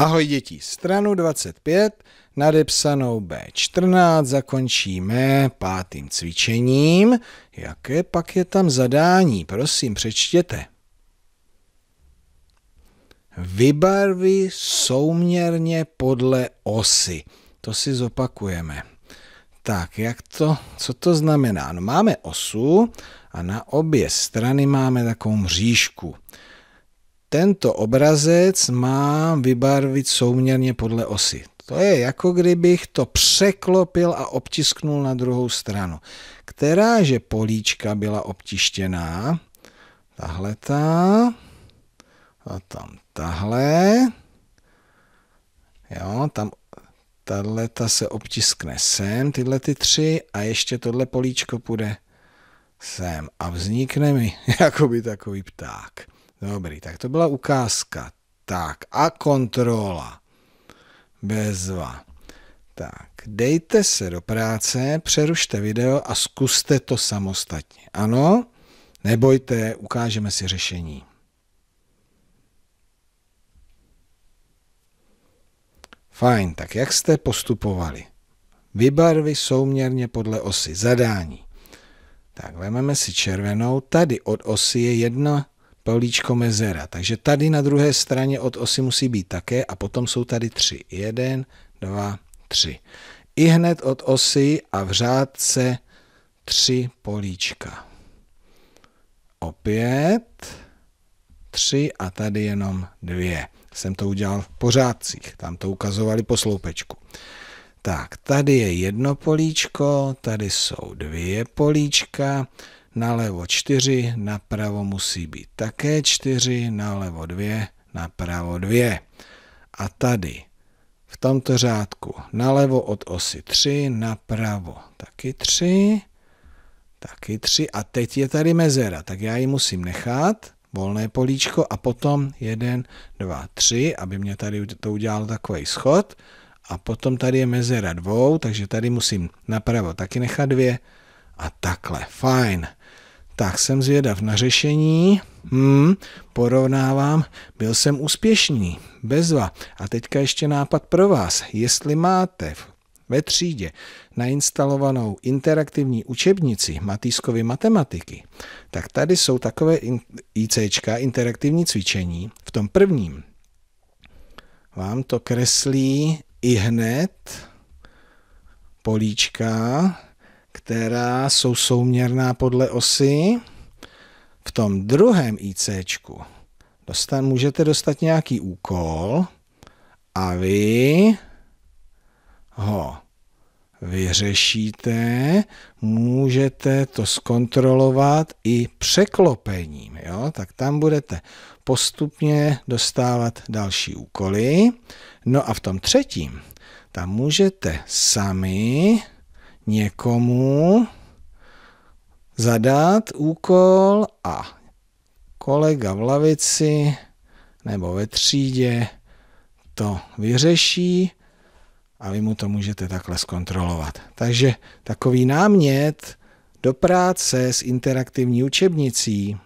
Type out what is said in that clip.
Ahoj děti, stranu 25, nadepsanou B14 zakončíme pátým cvičením. Jaké pak je tam zadání? Prosím, přečtěte. Vybarvy souměrně podle osy. To si zopakujeme. Tak, jak to, co to znamená? No, máme osu a na obě strany máme takovou mřížku. Tento obrazec mám vybarvit souměrně podle osy. To je jako kdybych to překlopil a obtisknul na druhou stranu. Kteráže políčka byla obtištěná? Tahle ta, a tam tahle, jo, tam tahle ta se obtiskne sem, tyhle ty tři a ještě tohle políčko půjde sem a vznikne mi jakoby takový pták. Dobrý, tak to byla ukázka. Tak a kontrola. Bezva. Tak, dejte se do práce, přerušte video a zkuste to samostatně. Ano? Nebojte, ukážeme si řešení. Fajn, tak jak jste postupovali? Vybarvy souměrně podle osy. Zadání. Tak, vezmeme si červenou. Tady od osy je jedna políčko mezera. Takže tady na druhé straně od osy musí být také a potom jsou tady tři. Jeden, dva, tři. I hned od osy a v řádce tři políčka. Opět tři a tady jenom dvě. Jsem to udělal v pořádcích, tam to ukazovali po sloupečku. Tak, tady je jedno políčko, tady jsou dvě políčka, nalevo čtyři, napravo musí být také čtyři, nalevo dvě, napravo dvě. A tady v tomto řádku nalevo od osy 3, napravo taky 3, taky 3 a teď je tady mezera, tak já ji musím nechat, volné políčko a potom 1, 2, 3, aby mě tady to udělalo takový schod a potom tady je mezera dvou, takže tady musím napravo taky nechat dvě a takhle, fajn. Tak jsem zvědav na řešení. Hmm, porovnávám. Byl jsem úspěšný. Bezva. A teďka ještě nápad pro vás. Jestli máte ve třídě nainstalovanou interaktivní učebnici Matýskovy matematiky, tak tady jsou takové ICčka, interaktivní cvičení. V tom prvním vám to kreslí i hned políčka, která jsou souměrná podle osy. V tom druhém IC dostan, můžete dostat nějaký úkol a vy ho vyřešíte, můžete to zkontrolovat i překlopením. Jo? Tak tam budete postupně dostávat další úkoly. No a v tom třetím, tam můžete sami někomu zadat úkol a kolega v lavici nebo ve třídě to vyřeší a vy mu to můžete takhle zkontrolovat. Takže takový námět do práce s interaktivní učebnicí